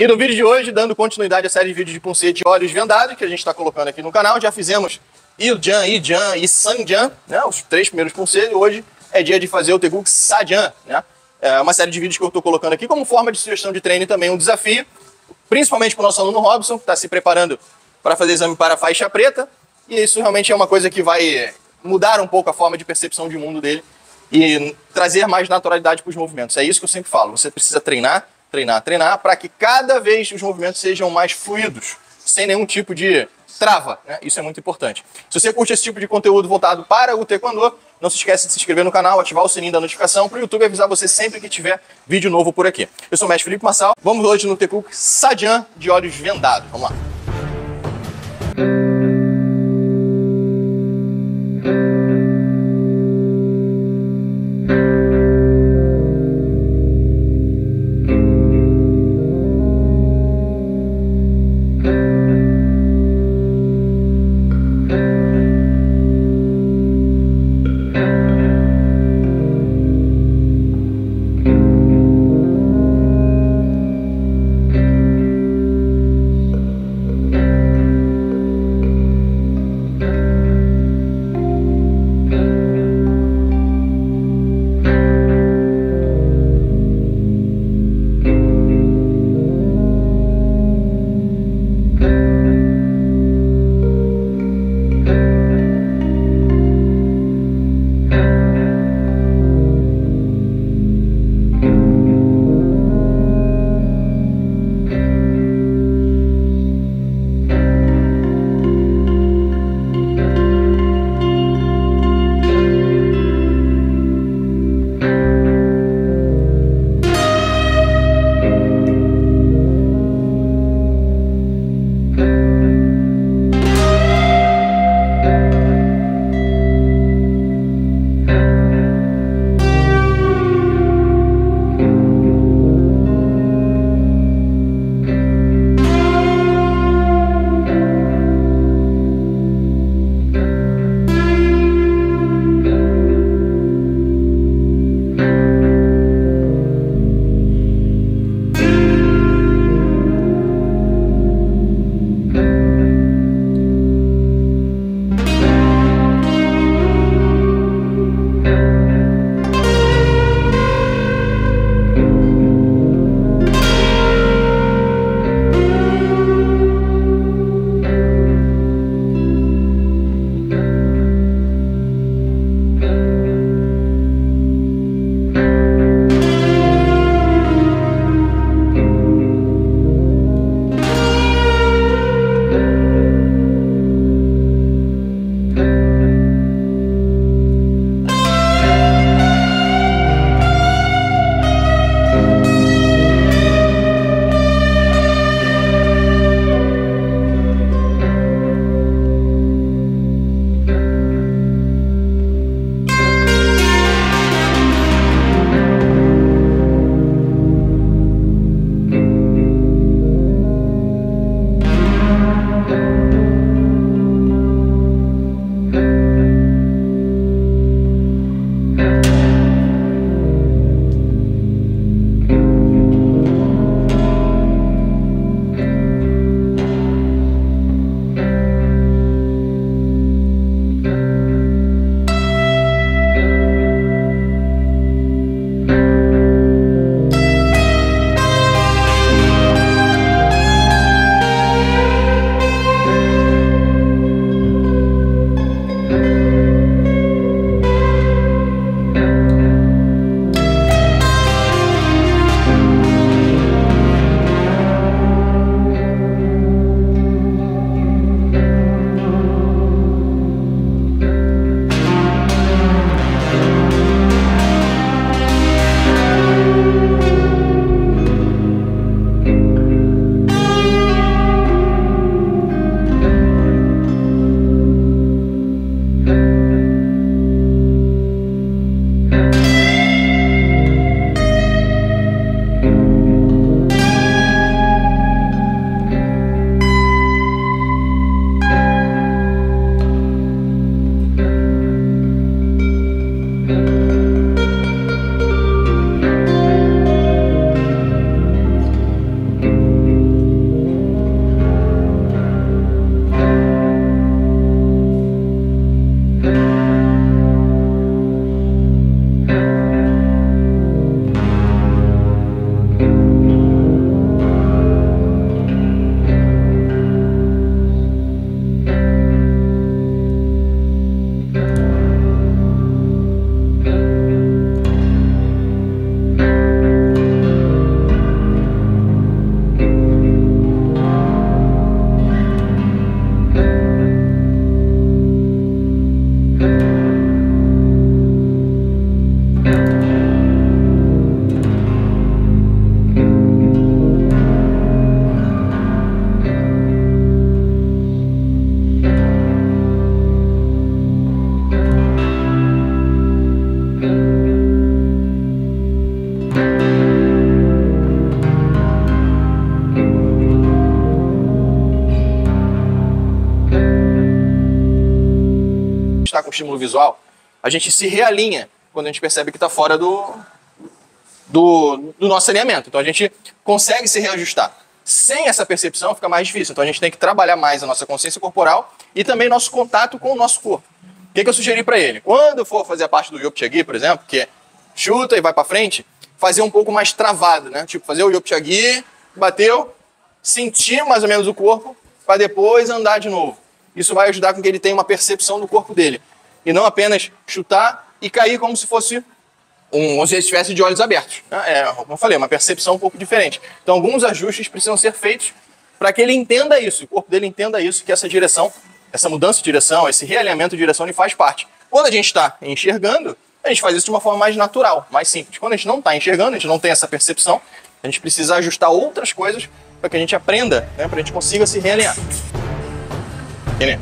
E no vídeo de hoje, dando continuidade à série de vídeos de Punset de olhos vendados, que a gente está colocando aqui no canal, já fizemos Iljan, Ijan e Sanjan, né, os três primeiros Punset, e hoje é dia de fazer o Teguk Sajan, né? É uma série de vídeos que eu estou colocando aqui como forma de sugestão de treino e também um desafio, principalmente para o nosso aluno Robson, que está se preparando para fazer exame para a faixa preta, e isso realmente é uma coisa que vai mudar um pouco a forma de percepção de mundo dele e trazer mais naturalidade para os movimentos. É isso que eu sempre falo, você precisa treinar, treinar, treinar, para que cada vez os movimentos sejam mais fluidos, sem nenhum tipo de trava. Né? Isso é muito importante. Se você curte esse tipo de conteúdo voltado para o Taekwondo, não se esqueça de se inscrever no canal, ativar o sininho da notificação para o YouTube avisar você sempre que tiver vídeo novo por aqui. Eu sou o mestre Felipe Massal, vamos hoje no Tekuk Sadian de olhos vendados. Vamos lá. Com estímulo visual, a gente se realinha quando a gente percebe que está fora do, do, do nosso alinhamento. Então a gente consegue se reajustar. Sem essa percepção fica mais difícil. Então a gente tem que trabalhar mais a nossa consciência corporal e também nosso contato com o nosso corpo. O que, que eu sugeri para ele? Quando for fazer a parte do Yopchagui, por exemplo, que é chuta e vai para frente, fazer um pouco mais travado, né? Tipo, fazer o Yopchagui, bateu, sentir mais ou menos o corpo, para depois andar de novo. Isso vai ajudar com que ele tenha uma percepção do corpo dele. E não apenas chutar e cair como se fosse um, se estivesse de olhos abertos. Né? É, como eu falei, uma percepção um pouco diferente. Então, alguns ajustes precisam ser feitos para que ele entenda isso, o corpo dele entenda isso, que essa direção, essa mudança de direção, esse realinhamento de direção, ele faz parte. Quando a gente está enxergando, a gente faz isso de uma forma mais natural, mais simples. Quando a gente não está enxergando, a gente não tem essa percepção, a gente precisa ajustar outras coisas para que a gente aprenda, né, para a gente consiga se realinhar. Entendeu?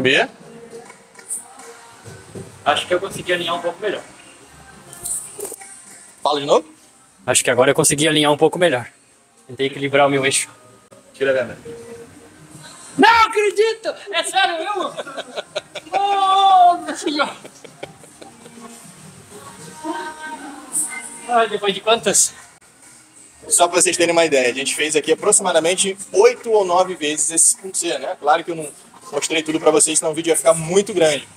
Be? Acho que eu consegui alinhar um pouco melhor. Fala de novo. Acho que agora eu consegui alinhar um pouco melhor. Tentei equilibrar o meu eixo. Tira a verdade. Não acredito! É sério mesmo? Nossa senhora! Ai, depois de quantas? Só para vocês terem uma ideia, a gente fez aqui aproximadamente oito ou nove vezes esse ponto C, né? Claro que eu não mostrei tudo para vocês, senão o vídeo ia ficar muito grande.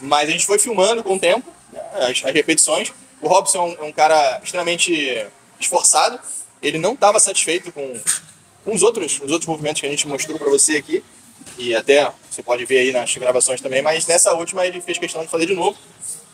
Mas a gente foi filmando com o tempo, né, as, as, repetições. O Robson é um cara extremamente esforçado. Ele não estava satisfeito com, com os, outros, os outros movimentos que a gente mostrou para você aqui. E até você pode ver aí nas gravações também. Mas nessa última ele fez questão de fazer de novo.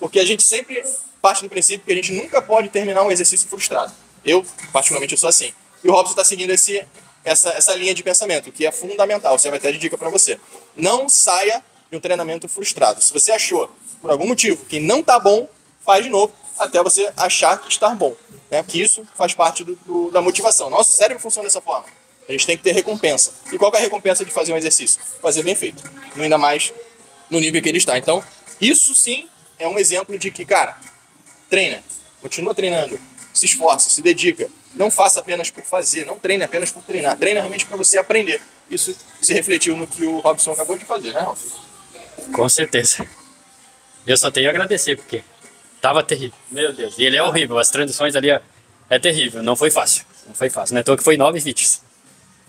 Porque a gente sempre parte do princípio que a gente nunca pode terminar um exercício frustrado. Eu, particularmente, eu sou assim. E o Robson está seguindo esse, essa, essa linha de pensamento, que é fundamental. Vai ter de dica para você. Não saia de um treinamento frustrado. Se você achou, por algum motivo, que não está bom, faz de novo até você achar que está bom. Né? Que isso faz parte do, do, da motivação. Nosso cérebro funciona dessa forma. A gente tem que ter recompensa. E qual é a recompensa de fazer um exercício? Fazer bem feito. Ainda mais no nível que ele está. Então, isso sim é um exemplo de que, cara, treina, continua treinando, se esforça, se dedica. Não faça apenas por fazer, não treine apenas por treinar. Treina realmente para você aprender. Isso se refletiu no que o Robson acabou de fazer, né, Robson? Com certeza. Eu só tenho a agradecer, porque tava terrível. Meu Deus. E ele é horrível. As transições ali é, é terrível. Não foi fácil. Não foi fácil. Não é que foi nove vídeos.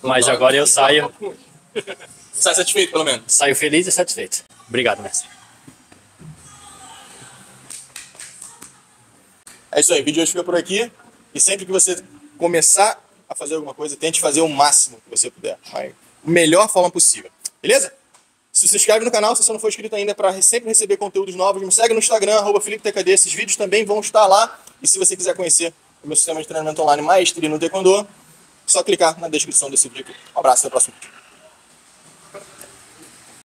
Mas agora eu saio. Sai satisfeito, pelo menos? Saio feliz e satisfeito. Obrigado, mestre. É isso aí. O vídeo hoje fica por aqui. E sempre que você começar a fazer alguma coisa, tente fazer o máximo que você puder. A melhor forma possível. Beleza? Se se inscreve no canal, se você não for inscrito ainda, para sempre receber conteúdos novos. Me segue no Instagram, arroba FelipeTKD. Esses vídeos também vão estar lá. E se você quiser conhecer o meu sistema de treinamento online Maestria no Taekwondo, só clicar na descrição desse vídeo. Um abraço, até o próximo vídeo.